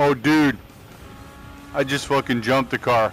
Oh, dude. I just fucking jumped the car.